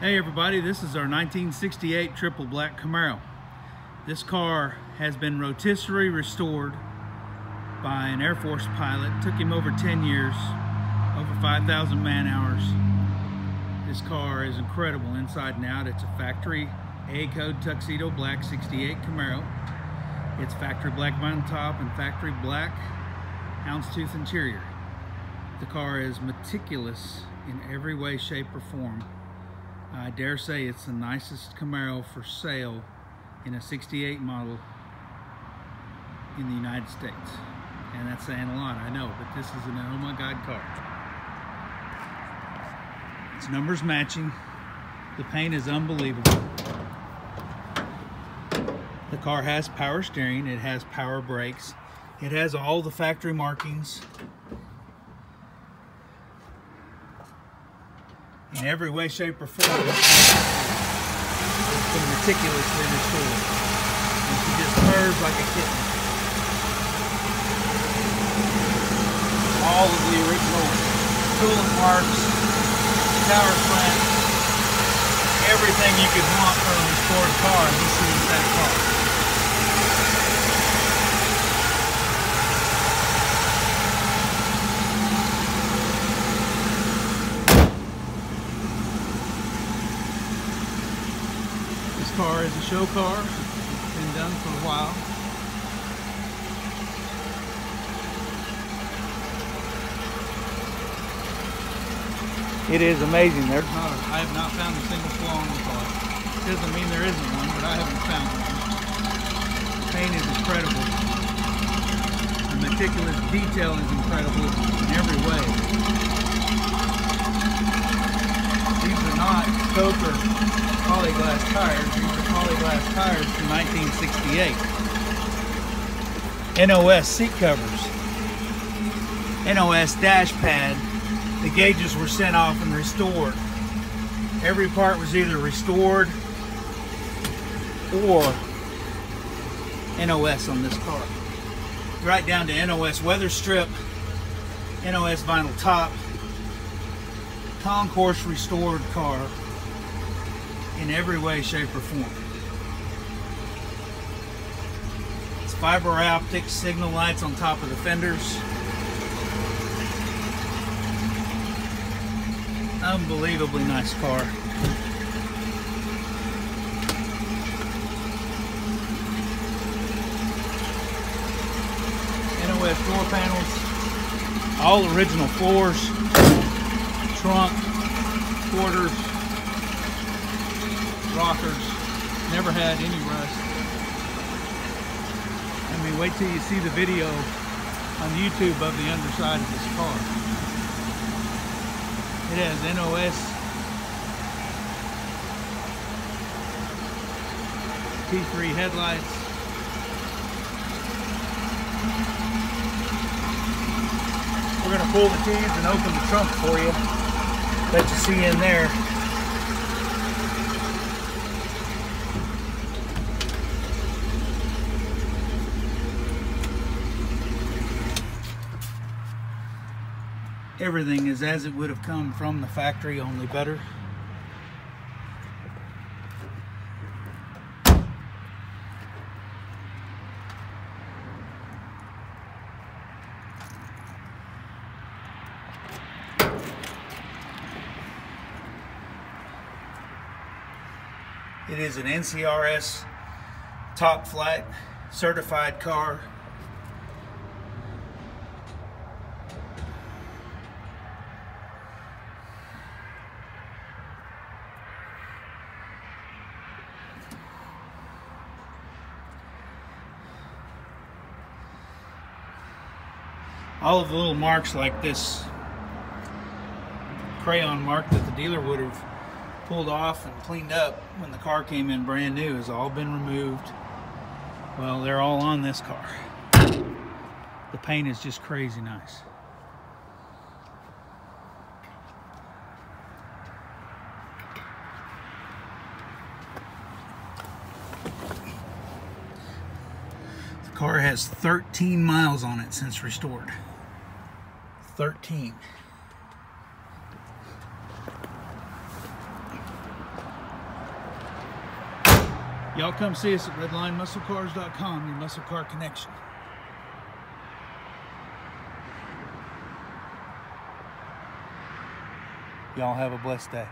Hey everybody, this is our 1968 triple black Camaro. This car has been rotisserie restored by an Air Force pilot. Took him over 10 years, over 5,000 man hours. This car is incredible inside and out. It's a factory A-code tuxedo black 68 Camaro. It's factory black vinyl top and factory black houndstooth interior. The car is meticulous in every way, shape, or form. I dare say it's the nicest Camaro for sale in a 68 model in the United States. And that's saying a lot, I know, but this is an oh my God car. Its numbers matching. The paint is unbelievable. The car has power steering, it has power brakes, it has all the factory markings in every way, shape, or form. It's been meticulously restored. And she just purrs like a kitten. All of the original coolant marks, tower flanks, everything you could want from a restored car, this is that car. Car is a show car. It's been done for a while. It is amazing. There's not I have not found a single flaw in the car. Doesn't mean there isn't one, but I haven't found one. The paint is incredible. The meticulous detail is incredible in every way. These are not Coker polyglass tires. These are polyglass tires from 1968. NOS seat covers. NOS dash pad. The gauges were sent off and restored. Every part was either restored or NOS on this car. Right down to NOS weather strip, NOS vinyl top, concours restored car in every way, shape, or form. It's fiber optic signal lights on top of the fenders. Unbelievably nice car. NOS door panels, all original floors, trunk, quarters, rockers, never had any rust. I mean, wait till you see the video on YouTube of the underside of this car. It has NOS T3 headlights. We're gonna pull the keys and open the trunk for you. Let you see in there. Everything is as it would have come from the factory, only better. It is an NCRS top flight certified car. All of the little marks like this crayon mark that the dealer would have pulled off and cleaned up when the car came in brand new has all been removed. Well, they're all on this car. The paint is just crazy nice. The car has 13 miles on it since restored. 13. Y'all come see us at redlinemusclecars.com, your muscle car connection. Y'all have a blessed day.